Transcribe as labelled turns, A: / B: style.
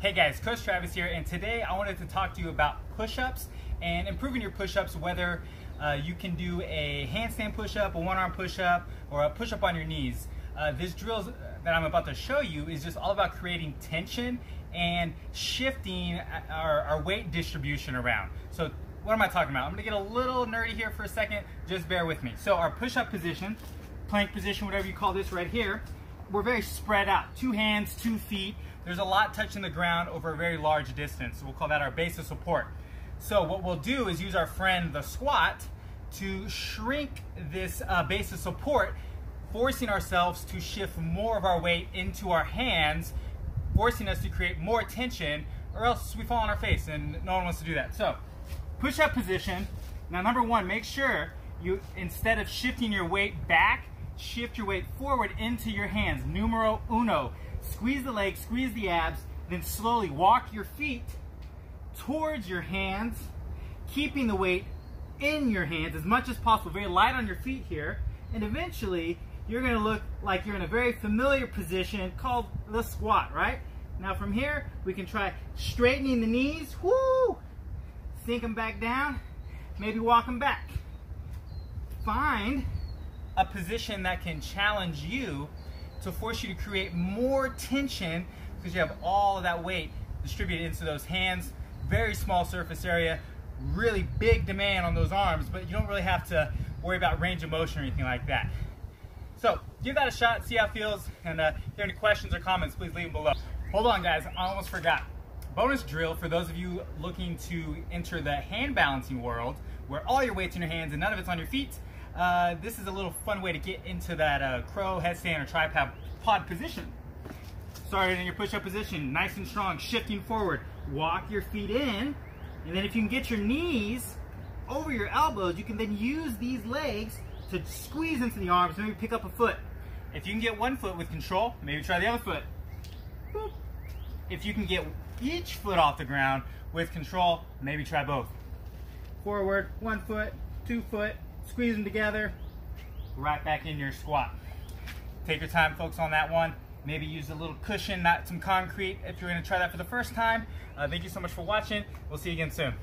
A: Hey guys, Coach Travis here, and today I wanted to talk to you about push-ups and improving your push-ups, whether uh, you can do a handstand push-up, a one-arm push-up, or a push-up on your knees. Uh, this drill that I'm about to show you is just all about creating tension and shifting our, our weight distribution around. So what am I talking about? I'm gonna get a little nerdy here for a second, just bear with me. So our push-up position, plank position, whatever you call this right here, we're very spread out. Two hands, two feet. There's a lot touching the ground over a very large distance. We'll call that our base of support. So what we'll do is use our friend the squat to shrink this uh, base of support, forcing ourselves to shift more of our weight into our hands, forcing us to create more tension, or else we fall on our face and no one wants to do that. So push-up position. Now number one, make sure you, instead of shifting your weight back, shift your weight forward into your hands. Numero uno. Squeeze the legs, squeeze the abs, then slowly walk your feet towards your hands, keeping the weight in your hands as much as possible, very light on your feet here. And eventually, you're gonna look like you're in a very familiar position called the squat, right? Now from here, we can try straightening the knees, whoo! Sink them back down, maybe walk them back. Find a position that can challenge you to force you to create more tension because you have all of that weight distributed into those hands, very small surface area, really big demand on those arms, but you don't really have to worry about range of motion or anything like that. So give that a shot, see how it feels, and uh, if you have any questions or comments, please leave them below. Hold on guys, I almost forgot. Bonus drill for those of you looking to enter the hand balancing world, where all your weight's in your hands and none of it's on your feet. Uh, this is a little fun way to get into that uh, crow, headstand, or tripod pod position. Start in your push-up position, nice and strong, shifting forward. Walk your feet in, and then if you can get your knees over your elbows, you can then use these legs to squeeze into the arms, maybe pick up a foot. If you can get one foot with control, maybe try the other foot. Boop. If you can get each foot off the ground with control, maybe try both. Forward, one foot, two foot, squeeze them together, right back in your squat. Take your time, folks, on that one. Maybe use a little cushion, not some concrete if you're gonna try that for the first time. Uh, thank you so much for watching. We'll see you again soon.